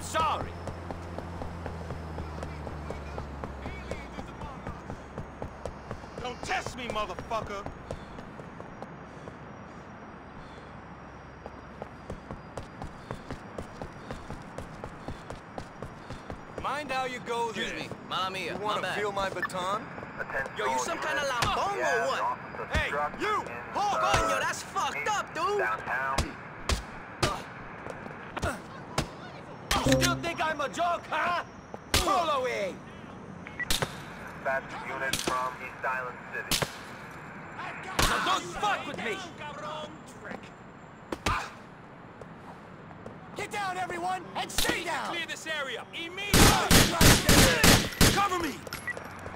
shit. I'm sorry. Don't test me, motherfucker! Mind how you go Excuse there. me, mamma mia, You wanna bad. feel my baton? Yo, you some kind of lambong or what? Hey, you! Oh, coño, that's fucked up, dude. You still think I'm a joke, huh? Pull away! Dispatch unit from East Island City. Now don't fuck with me! Get down, everyone, and stay down! Clear this area, immediately! Cover me!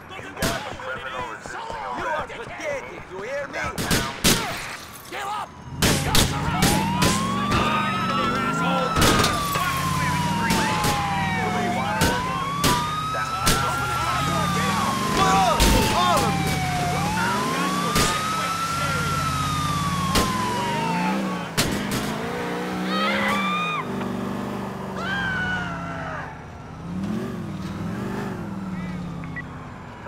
Criminal You are pathetic, you hear me?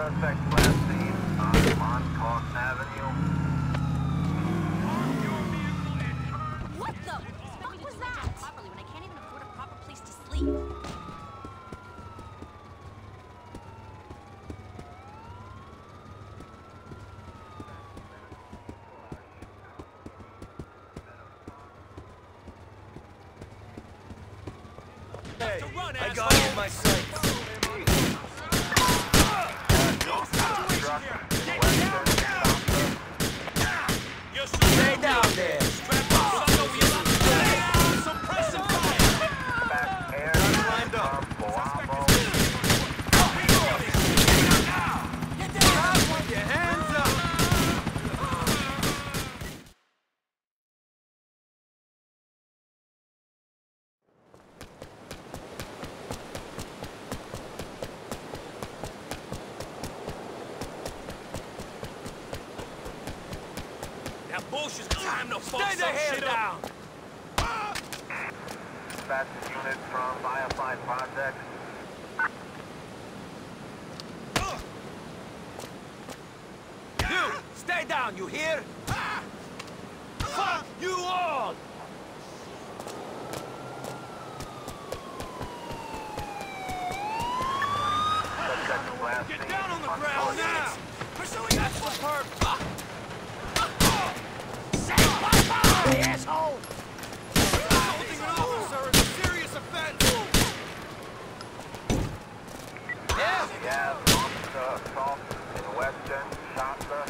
Suspect last seen on Montauk Avenue. What the fuck was that? Properly when I can't even afford a proper place to sleep. Hey, I got it in my sights. You're Stay down there! Suppressing fire! Dispatch air lined up. from Boabo. Get down! Put your hands up! That bullshit's time to fuck Stay the some hell shit up! down! Dispatch unit from Firefly Project. You! Stay down, you hear? Fuck you all! Suspect last Get seen down on the on ground foot. now! Pursuing That's the perp! Say bye-bye, asshole! Assaulting an officer is a serious offense! Yeah? Gas, officer assault in Western Shasta.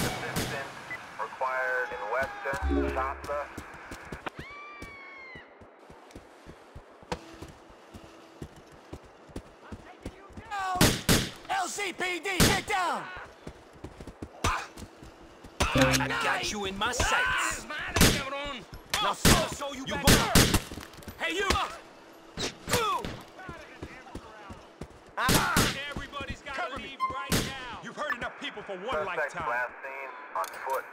Assistance required in Western Shasta. LCPD, get down! I got you in my sights! Now, so, so you, You back both- up. Hey, you! Everybody's gotta Cover me. leave right now! You've hurt enough people for one Suspect lifetime. last seen on foot.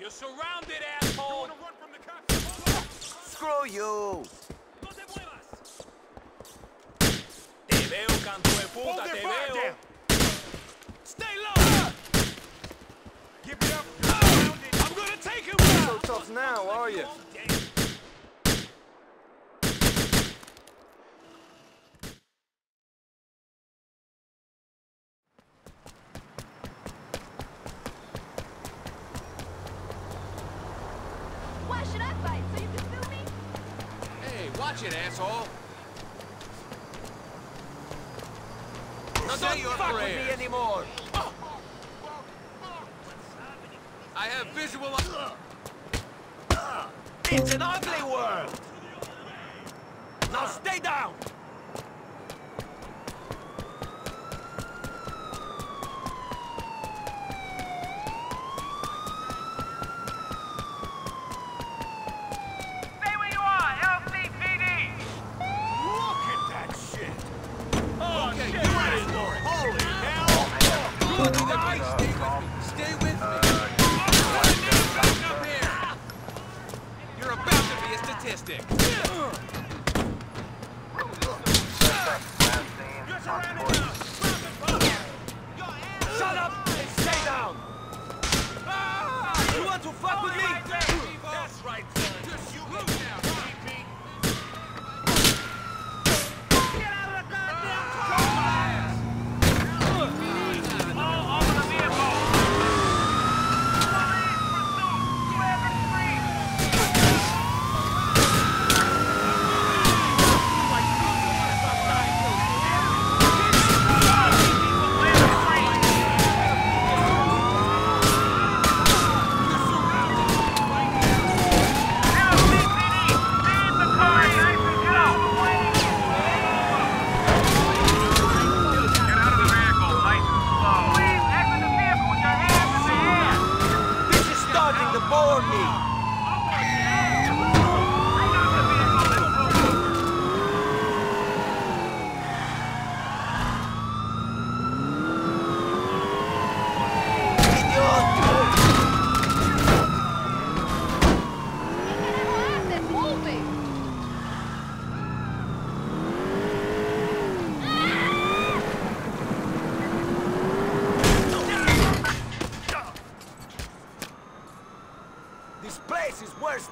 You're surrounded, asshole! You wanna run from the cops? Screw you! No te muevas! Te veo, canto de puta, te veo! Stay low! Give it up! I'm gonna take him So tough now, are you? Why should I fight? So you can sue me? Hey, watch it, asshole. Say don't your fuck with me anymore! I have visual. It's an ugly world! Now stay down! stick.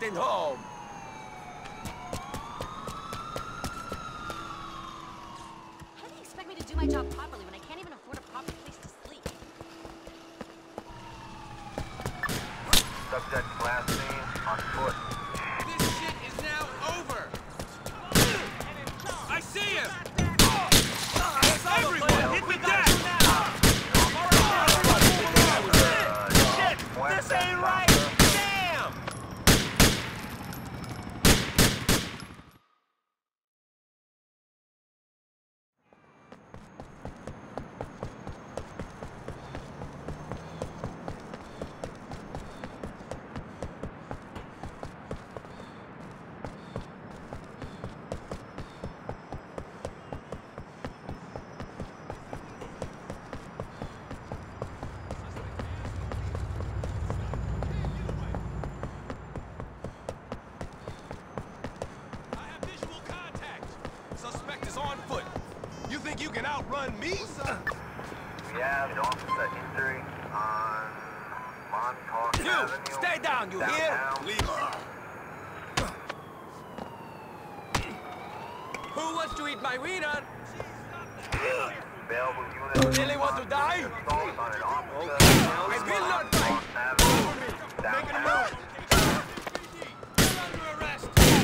Destined home. How do you expect me to do my job properly when I can't even afford a proper place to sleep? Subject last seen on foot. This shit is now over. I see him. Everyone, hit me down! Shit, this ain't right! Damn! I have visual contact. Suspect is on foot. You think you can outrun me? We have an officer injury on Montauk You, Avenue. stay down, you hear? downtown. Who wants to eat my wiener? Available. Really want to die? Assault on an officer. I will not die! Montauk Avenue. Downtown.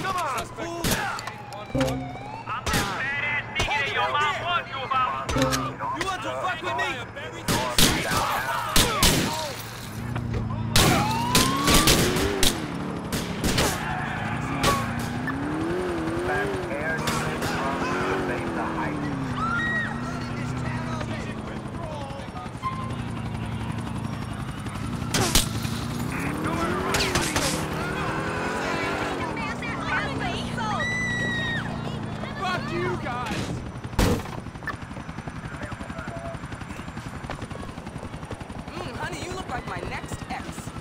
Come on, fool! You want to fuck with me? Honey, you look like my next ex.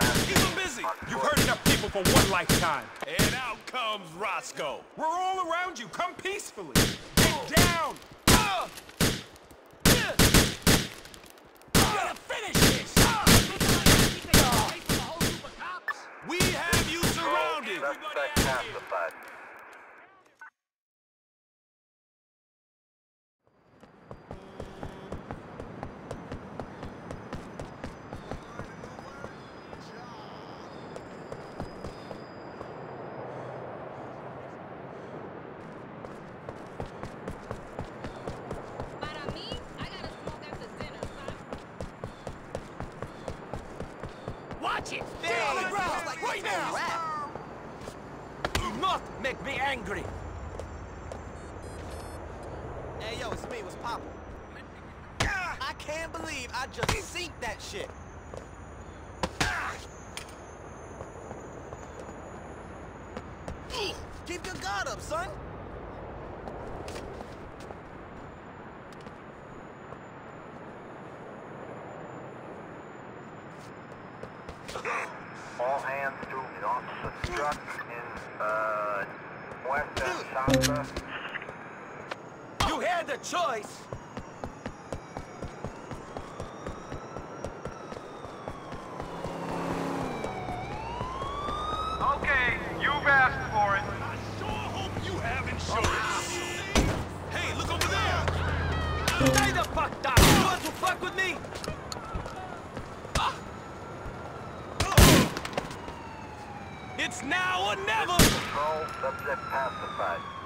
Keep him busy. You've foot. heard enough people for one lifetime. And out comes Roscoe. We're all around you. Come peacefully. Get down. Uh. Yeah. I'm gonna finish this. We have you surrounded. Suspect pacified. Watch it! Stay on the ground like right now! rap. You must make me angry! Hey, yo, it's me. What's poppin'? I can't believe I just synced that shit. Keep your guard up, son. All hands to an officer struck in uh, West End Shasta. You had the choice! Okay, you've asked for it. I sure hope you have insurance. Hey, look over there. Stay the fuck down! You want to fuck with me? now or never! Subject pacified.